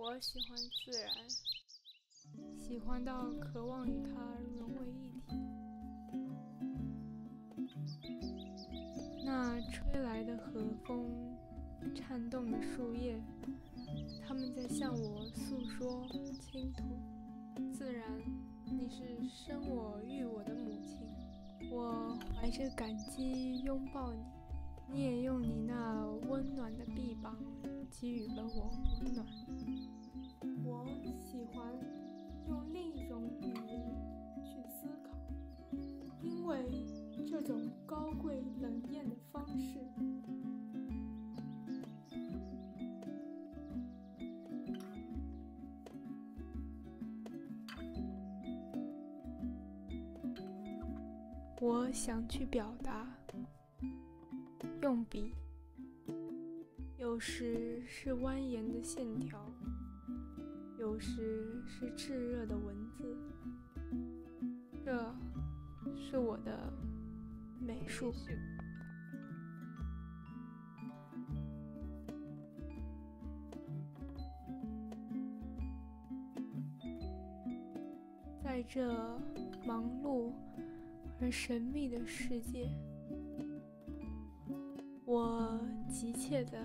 我喜欢自然，喜欢到渴望与它融为一体。那吹来的和风，颤动的树叶，它们在向我诉说倾吐。自然，你是生我育我的母亲，我怀着感激拥抱你，你也用你那给予了我温暖。我喜欢用另一种语言去思考，因为这种高贵冷艳的方式。我想去表达，用笔，有时是蜿蜒的线条，有时是炙热的文字。这是我的美术。在这忙碌。而神秘的世界，我急切地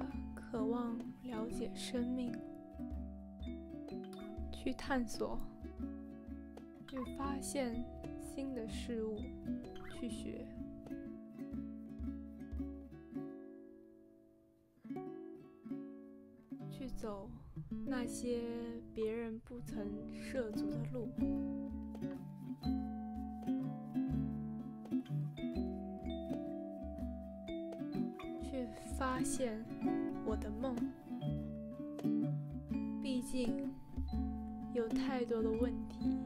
渴望了解生命，去探索，去发现新的事物，去学，去走那些别人不曾涉足的路。去发现我的梦，毕竟有太多的问题。